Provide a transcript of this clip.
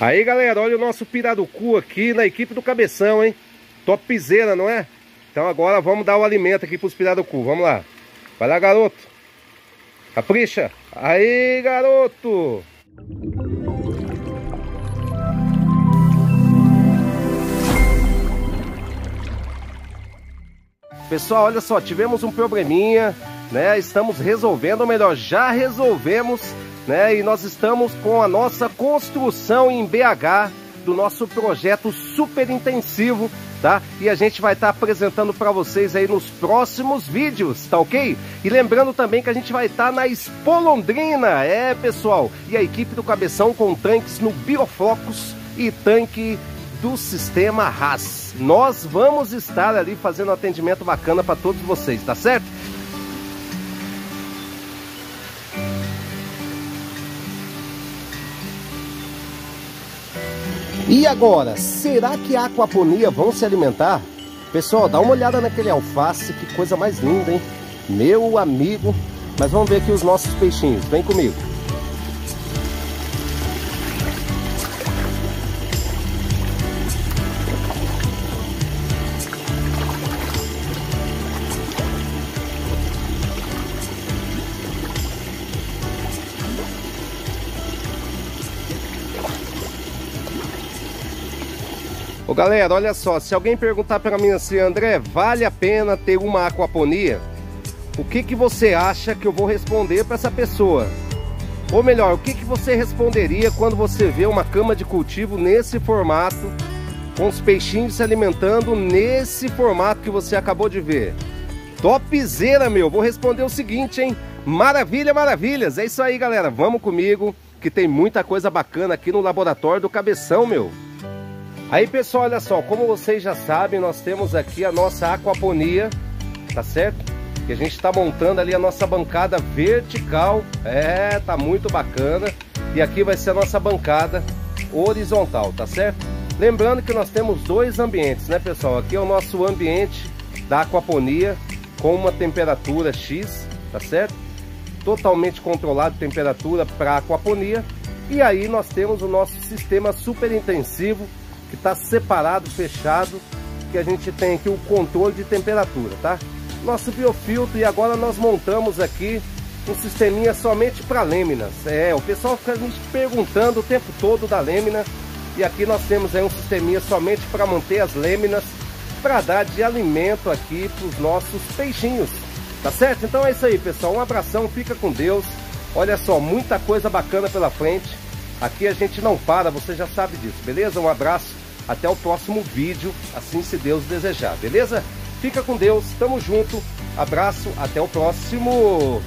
Aí, galera, olha o nosso pirarucu aqui na equipe do Cabeção, hein? Topzera, não é? Então agora vamos dar o alimento aqui pros pirarucu. Vamos lá. Vai lá, garoto. Capricha. Aí, garoto. Pessoal, olha só, tivemos um probleminha, né? Estamos resolvendo, ou melhor, já resolvemos, né? E nós estamos com a nossa construção em BH do nosso projeto super intensivo, tá? E a gente vai estar tá apresentando para vocês aí nos próximos vídeos, tá ok? E lembrando também que a gente vai estar tá na Expo Londrina, é pessoal, e a equipe do Cabeção com tanques no Biofocus e tanque do sistema Haas. Nós vamos estar ali fazendo atendimento bacana para todos vocês, tá certo? E agora, será que a aquaponia vão se alimentar? Pessoal, dá uma olhada naquele alface, que coisa mais linda, hein? Meu amigo. Mas vamos ver aqui os nossos peixinhos, vem comigo. Ô galera, olha só, se alguém perguntar para mim assim, André, vale a pena ter uma aquaponia? O que, que você acha que eu vou responder para essa pessoa? Ou melhor, o que, que você responderia quando você vê uma cama de cultivo nesse formato, com os peixinhos se alimentando nesse formato que você acabou de ver? Topzera, meu! Vou responder o seguinte, hein? Maravilha, maravilhas! É isso aí, galera. Vamos comigo, que tem muita coisa bacana aqui no laboratório do Cabeção, meu. Aí pessoal, olha só, como vocês já sabem, nós temos aqui a nossa aquaponia, tá certo? Que a gente está montando ali a nossa bancada vertical, é, tá muito bacana. E aqui vai ser a nossa bancada horizontal, tá certo? Lembrando que nós temos dois ambientes, né pessoal? Aqui é o nosso ambiente da aquaponia com uma temperatura X, tá certo? Totalmente controlado temperatura para aquaponia. E aí nós temos o nosso sistema super intensivo que está separado, fechado, que a gente tem aqui o controle de temperatura, tá? Nosso biofiltro e agora nós montamos aqui um sisteminha somente para lâminas. É, o pessoal fica me perguntando o tempo todo da lâmina e aqui nós temos aí um sisteminha somente para manter as lâminas para dar de alimento aqui para os nossos peixinhos, tá certo? Então é isso aí, pessoal. Um abração, fica com Deus. Olha só, muita coisa bacana pela frente. Aqui a gente não para, você já sabe disso, beleza? Um abraço, até o próximo vídeo, assim se Deus desejar, beleza? Fica com Deus, tamo junto, abraço, até o próximo